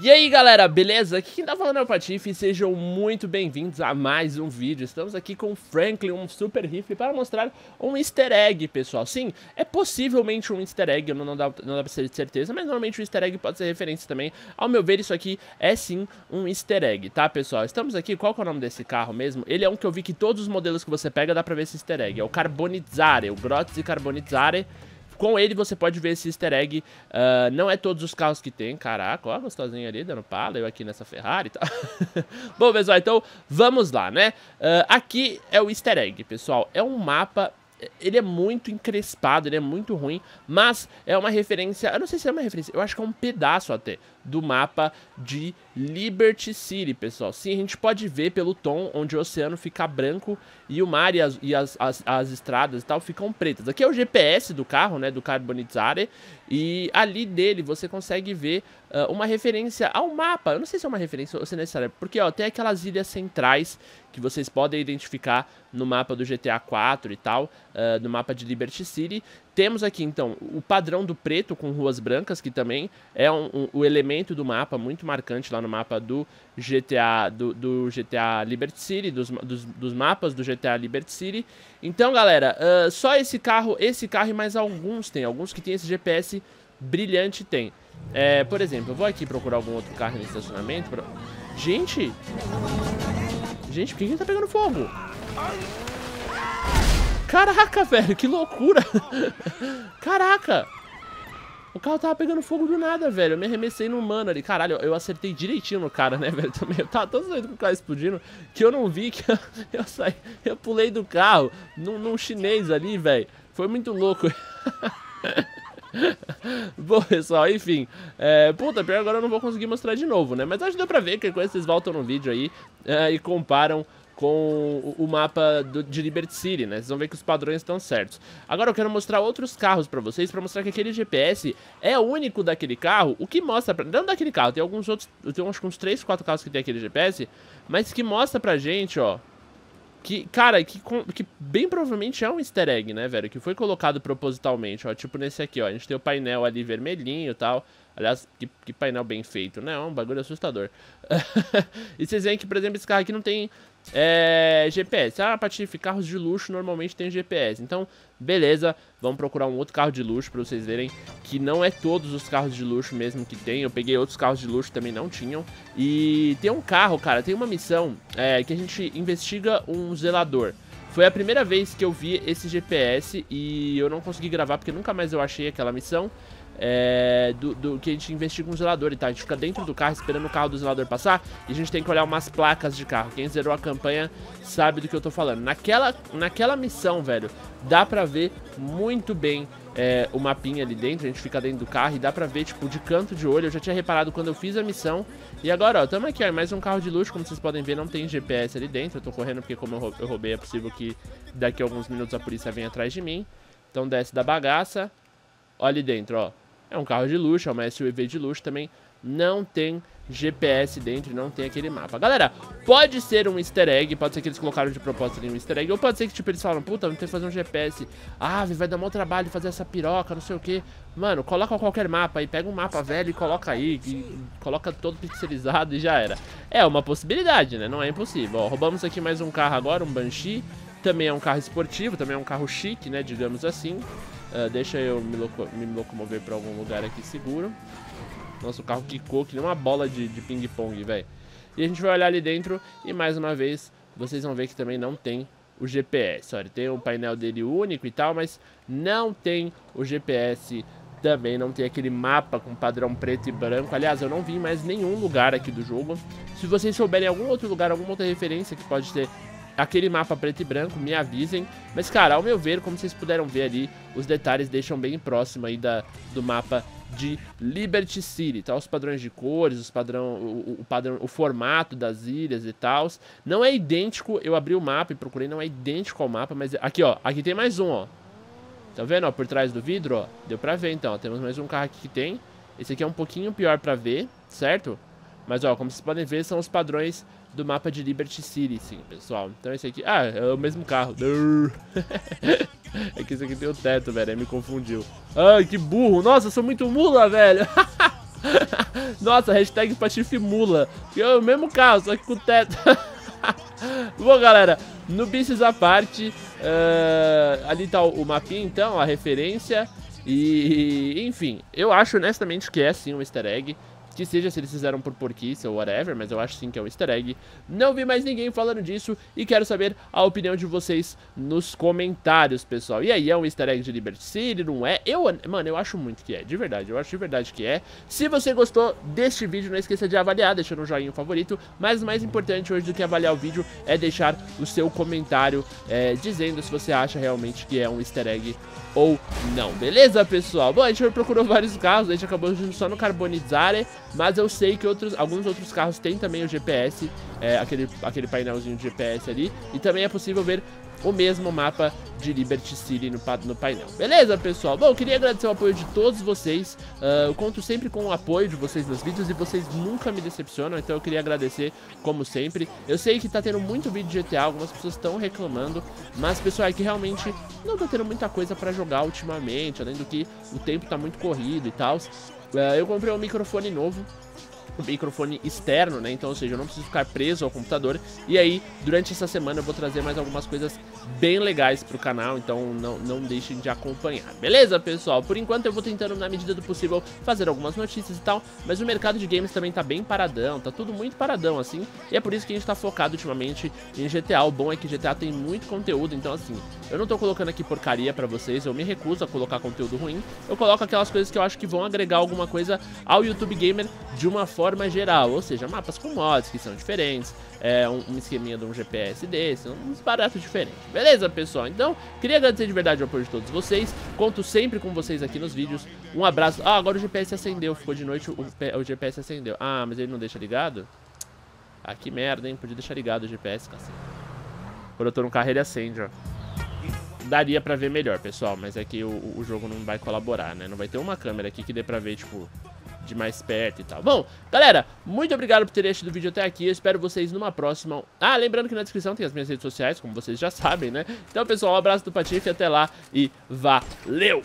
E aí galera, beleza? Aqui quem tá falando é o Patife sejam muito bem-vindos a mais um vídeo Estamos aqui com o Franklin, um super riff para mostrar um easter egg, pessoal Sim, é possivelmente um easter egg, não, não, dá, não dá pra ser de certeza Mas normalmente um easter egg pode ser referência também Ao meu ver, isso aqui é sim um easter egg, tá pessoal? Estamos aqui, qual que é o nome desse carro mesmo? Ele é um que eu vi que todos os modelos que você pega dá pra ver esse easter egg É o Carbonizzare, o Grotzi Carbonizzare com ele você pode ver esse easter egg. Uh, não é todos os carros que tem. Caraca, ó, gostosinho ali, dando pala. Eu aqui nessa Ferrari e tal. Bom, pessoal, então vamos lá, né? Uh, aqui é o easter egg, pessoal. É um mapa ele é muito encrespado, ele é muito ruim, mas é uma referência, eu não sei se é uma referência, eu acho que é um pedaço até do mapa de Liberty City, pessoal. Sim, a gente pode ver pelo tom onde o oceano fica branco e o mar e as, e as, as, as estradas e tal ficam pretas. Aqui é o GPS do carro, né, do Carbonizzare, e ali dele você consegue ver uh, uma referência ao mapa. Eu não sei se é uma referência ou se é necessária, porque ó, tem aquelas ilhas centrais que vocês podem identificar no mapa do GTA 4 e tal, uh, no mapa de Liberty City. Temos aqui, então, o padrão do preto com ruas brancas, que também é um, um, o elemento do mapa muito marcante lá no mapa do GTA, do, do GTA Liberty City, dos, dos, dos, mapas do GTA Liberty City. Então, galera, uh, só esse carro, esse carro e mais alguns tem. Alguns que tem esse GPS brilhante tem. É, por exemplo, eu vou aqui procurar algum outro carro no estacionamento. Pra... Gente! Gente, por que ele tá pegando fogo? Caraca, velho, que loucura. Caraca. O carro tava pegando fogo do nada, velho. Eu me arremessei no mano ali. Caralho, eu acertei direitinho no cara, né, velho? Também eu tava tão doido com o carro explodindo que eu não vi que eu, eu saí. Eu pulei do carro num, num chinês ali, velho. Foi muito louco. Bom, pessoal, enfim. É, puta, pior agora eu não vou conseguir mostrar de novo, né? Mas acho que deu pra ver que quando vocês voltam no vídeo aí é, e comparam com o mapa do, de Liberty City, né? Vocês vão ver que os padrões estão certos. Agora eu quero mostrar outros carros pra vocês, pra mostrar que aquele GPS é único daquele carro, o que mostra pra... Não daquele carro, tem alguns outros... Tem acho que uns 3, 4 carros que tem aquele GPS, mas que mostra pra gente, ó... Que, cara, que, que bem provavelmente é um easter egg, né, velho? Que foi colocado propositalmente, ó. Tipo nesse aqui, ó. A gente tem o painel ali vermelhinho e tal. Aliás, que, que, painel bem feito, né? É um bagulho assustador. e vocês veem que, por exemplo, esse carro aqui não tem é, GPS. Ah, Patife, carros de luxo normalmente tem GPS. Então, beleza, vamos procurar um outro carro de luxo pra vocês verem que não é todos os carros de luxo mesmo que tem. Eu peguei outros carros de luxo também não tinham. E tem um carro, cara, tem uma missão é, que a gente investiga um zelador. Foi a primeira vez que eu vi esse GPS e eu não consegui gravar porque nunca mais eu achei aquela missão é, do, do, que a gente investiga um zelador e tal. A gente fica dentro do carro esperando o carro do zelador passar e a gente tem que olhar umas placas de carro. Quem zerou a campanha sabe do que eu tô falando. Naquela, naquela missão, velho, dá pra ver muito bem é, o mapinha ali dentro. A gente fica dentro do carro e dá pra ver, tipo, de canto de olho. Eu já tinha reparado quando eu fiz a missão. E agora, ó, tamo aqui, ó, mais um carro de luxo. Como vocês podem ver, não tem GPS ali dentro. Eu tô correndo porque como eu roubei, é possível que daqui a alguns minutos a polícia venha atrás de mim. Então desce da bagaça. Olha ali dentro, ó. É um carro de luxo, é uma SUV de luxo também. Não tem GPS dentro, não tem aquele mapa. Galera, pode ser um easter egg, pode ser que eles colocaram de propósito ali um easter egg, ou pode ser que tipo eles falam, puta, não tem que fazer um GPS. Ah, vai dar mau trabalho fazer essa piroca, não sei o que. Mano, coloca qualquer mapa aí, pega um mapa velho e coloca aí, e coloca todo pixelizado e já era. É uma possibilidade, né? Não é impossível. Ó, roubamos aqui mais um carro agora, um Banshee. Também é um carro esportivo, também é um carro chique, né, digamos assim. Uh, deixa eu me, loco me locomover pra algum lugar aqui seguro. Nossa, o carro quicou que nem uma bola de, de ping-pong, velho. E a gente vai olhar ali dentro e mais uma vez vocês vão ver que também não tem o GPS. Olha, tem o painel dele único e tal, mas não tem o GPS também, não tem aquele mapa com padrão preto e branco. Aliás, eu não vi mais nenhum lugar aqui do jogo. Se vocês souberem algum outro lugar, alguma outra referência que pode ter aquele mapa preto e branco, me avisem. Mas, cara, ao meu ver, como vocês puderam ver ali, os detalhes deixam bem próximo aí da, do mapa de Liberty City, tá? Os padrões de cores, os padrão, o, o padrão, o formato das ilhas e tal. Não é idêntico, eu abri o mapa e procurei, não é idêntico ao mapa, mas aqui, ó, aqui tem mais um, ó. Tá vendo, ó, por trás do vidro, ó? Deu pra ver, então, ó, temos mais um carro aqui que tem. Esse aqui é um pouquinho pior pra ver, certo? Mas, ó, como vocês podem ver, são os padrões do mapa de Liberty City, sim, pessoal. Então esse aqui... Ah, é o mesmo carro. é que esse aqui tem o teto, velho. Aí me confundiu. Ai, que burro. Nossa, eu sou muito mula, velho. Nossa, hashtag Patife Mula. É o mesmo carro, só que com teto. Bom, galera, no Bices à parte, uh, ali tá o, o mapinha, então, a referência. E, enfim, eu acho honestamente que é sim um easter egg. Que seja se eles fizeram por porquice ou whatever, mas eu acho sim que é um easter egg. Não vi mais ninguém falando disso e quero saber a opinião de vocês nos comentários, pessoal. E aí, é um easter egg de Liberty City, não é? Eu, mano, eu acho muito que é, de verdade, eu acho de verdade que é. Se você gostou deste vídeo, não esqueça de avaliar, deixando um joinha favorito. Mas mais importante hoje do que avaliar o vídeo é deixar o seu comentário é, dizendo se você acha realmente que é um easter egg ou não, beleza, pessoal? Bom, a gente procurou vários carros, a gente acabou só no Carbonizare, mas eu sei que outros, alguns outros carros têm também o GPS, é, aquele, aquele painelzinho de GPS ali, e também é possível ver o mesmo mapa de Liberty City no, no painel. Beleza, pessoal? Bom, eu queria agradecer o apoio de todos vocês. Uh, eu conto sempre com o apoio de vocês nos vídeos e vocês nunca me decepcionam, então eu queria agradecer como sempre. Eu sei que tá tendo muito vídeo de GTA, algumas pessoas estão reclamando, mas, pessoal, é que realmente não tá tendo muita coisa pra jogar ultimamente, além do que o tempo tá muito corrido e tal. Uh, eu comprei um microfone novo, microfone externo, né? Então, ou seja, eu não preciso ficar preso ao computador. E aí, durante essa semana eu vou trazer mais algumas coisas bem legais pro canal, então não, não deixem de acompanhar. Beleza, pessoal? Por enquanto eu vou tentando, na medida do possível, fazer algumas notícias e tal, mas o mercado de games também tá bem paradão, tá tudo muito paradão, assim, e é por isso que a gente tá focado ultimamente em GTA. O bom é que GTA tem muito conteúdo, então assim, eu não tô colocando aqui porcaria pra vocês, eu me recuso a colocar conteúdo ruim, eu coloco aquelas coisas que eu acho que vão agregar alguma coisa ao YouTube Gamer de uma forma geral, ou seja, mapas com mods que são diferentes, é, um, um esqueminha de um GPS desse, uns baratos diferentes. Beleza, pessoal? Então, queria agradecer de verdade o apoio de todos vocês. Conto sempre com vocês aqui nos vídeos. Um abraço. Ah, agora o GPS acendeu. Ficou de noite, o, o GPS acendeu. Ah, mas ele não deixa ligado? Ah, que merda, hein? Podia deixar ligado o GPS, cacete. Quando eu tô no carro, ele acende, ó. Daria pra ver melhor, pessoal, mas é que o, o jogo não vai colaborar, né? Não vai ter uma câmera aqui que dê pra ver, tipo, de mais perto e tal. Bom, galera, muito obrigado por terem assistido o vídeo até aqui. Eu espero vocês numa próxima. Ah, lembrando que na descrição tem as minhas redes sociais, como vocês já sabem, né? Então, pessoal, um abraço do Patife, até lá e valeu!